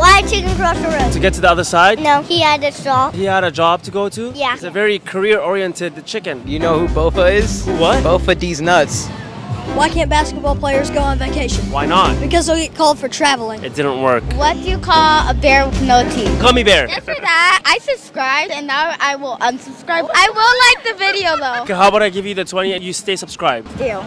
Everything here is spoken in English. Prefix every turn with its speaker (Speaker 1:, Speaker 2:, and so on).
Speaker 1: Why chicken cross the road?
Speaker 2: To get to the other side?
Speaker 1: No, he had a job.
Speaker 2: He had a job to go to?
Speaker 1: Yeah.
Speaker 2: It's a very career-oriented chicken.
Speaker 3: You know who Bofa is?
Speaker 2: Who what?
Speaker 3: Bofa D's nuts.
Speaker 4: Why can't basketball players go on vacation?
Speaker 2: Why not?
Speaker 4: Because they'll get called for traveling.
Speaker 2: It didn't work.
Speaker 1: What do you call a bear with no teeth?
Speaker 2: Gummy bear.
Speaker 1: After that, I subscribed and now I will unsubscribe. I will like the video though.
Speaker 2: Okay, how about I give you the 20 and you stay subscribed?
Speaker 1: Deal.